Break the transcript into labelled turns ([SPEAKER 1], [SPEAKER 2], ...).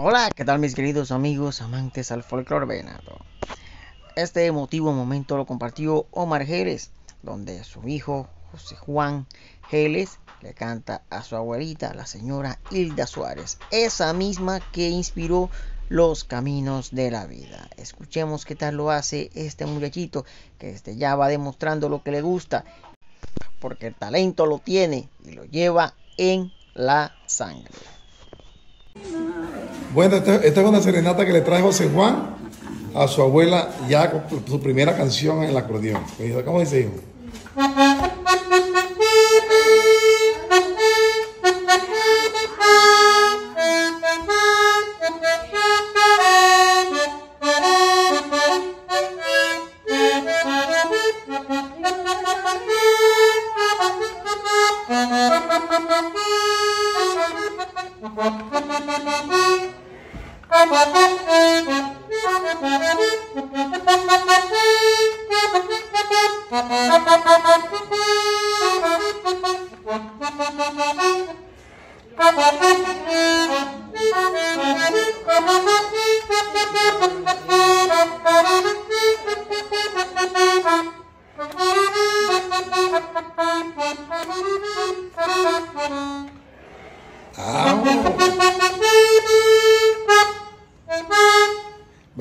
[SPEAKER 1] Hola, ¿qué tal mis queridos amigos amantes al folclore venado? Este emotivo momento lo compartió Omar Geles, donde su hijo José Juan Geles le canta a su abuelita, la señora Hilda Suárez, esa misma que inspiró los caminos de la vida. Escuchemos qué tal lo hace este muchachito que este ya va demostrando lo que le gusta, porque el talento lo tiene y lo lleva en la sangre.
[SPEAKER 2] Bueno, esta, es una serenata que le trae José Juan a su abuela ya con su primera canción en el acordeón. ¿Cómo dice hijo? Ah,